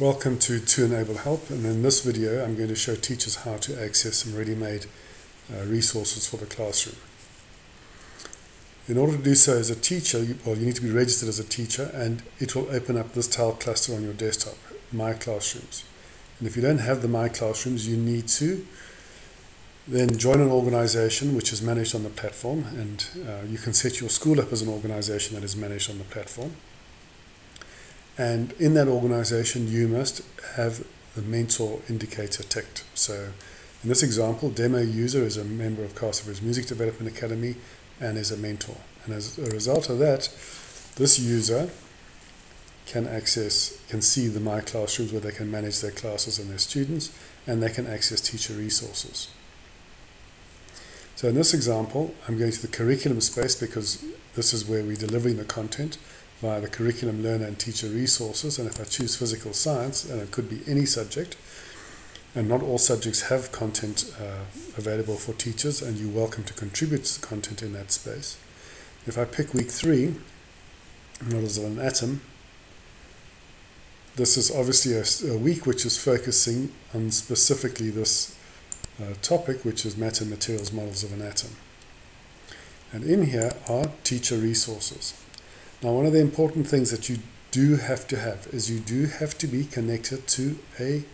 Welcome to 2Enable Help and in this video I'm going to show teachers how to access some ready-made uh, resources for the classroom. In order to do so as a teacher, you, well you need to be registered as a teacher and it will open up this tile cluster on your desktop, My Classrooms. And if you don't have the My Classrooms you need to then join an organization which is managed on the platform and uh, you can set your school up as an organization that is managed on the platform. And in that organization, you must have the mentor indicator ticked. So in this example, demo user is a member of Castleberry's Music Development Academy and is a mentor. And as a result of that, this user can access, can see the My Classrooms where they can manage their classes and their students, and they can access teacher resources. So in this example, I'm going to the curriculum space because this is where we're delivering the content via the curriculum learner and teacher resources. And if I choose physical science, and it could be any subject, and not all subjects have content uh, available for teachers, and you're welcome to contribute content in that space. If I pick week three, models of an atom, this is obviously a, a week which is focusing on specifically this uh, topic, which is matter materials models of an atom. And in here are teacher resources. Now, one of the important things that you do have to have is you do have to be connected to a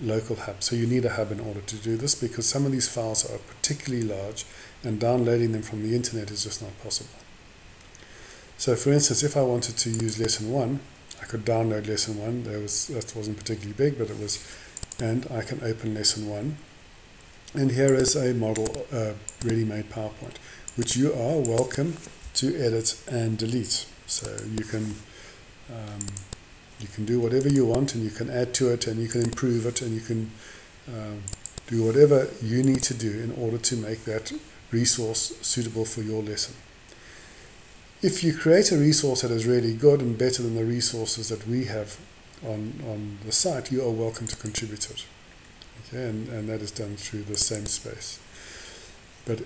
local hub. So you need a hub in order to do this because some of these files are particularly large and downloading them from the internet is just not possible. So for instance, if I wanted to use lesson one, I could download lesson one. There was that wasn't particularly big, but it was, and I can open lesson one. And here is a model uh, ready-made PowerPoint, which you are welcome to edit and delete. So you can um, you can do whatever you want, and you can add to it, and you can improve it, and you can um, do whatever you need to do in order to make that resource suitable for your lesson. If you create a resource that is really good and better than the resources that we have on, on the site, you are welcome to contribute it. Okay, and, and that is done through the same space. But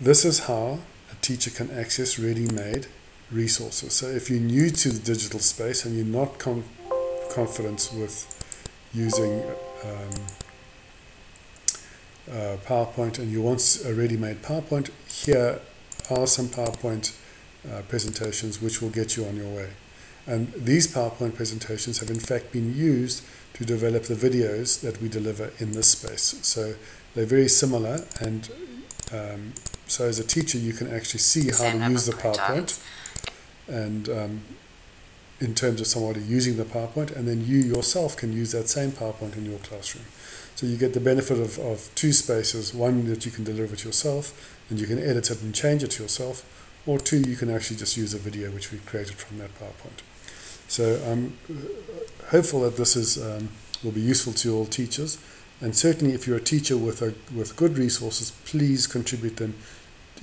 this is how teacher can access ready-made resources. So if you're new to the digital space and you're not com confident with using um, uh, PowerPoint and you want a ready-made PowerPoint, here are some PowerPoint uh, presentations which will get you on your way. And these PowerPoint presentations have in fact been used to develop the videos that we deliver in this space. So they're very similar and um, so as a teacher you can actually see how to use the PowerPoint and um, in terms of somebody using the PowerPoint, and then you yourself can use that same PowerPoint in your classroom. So you get the benefit of, of two spaces, one that you can deliver it yourself, and you can edit it and change it to yourself, or two, you can actually just use a video which we created from that PowerPoint. So I'm hopeful that this is, um, will be useful to all teachers, and certainly if you're a teacher with, a, with good resources, please contribute them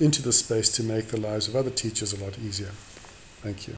into the space to make the lives of other teachers a lot easier. Thank you.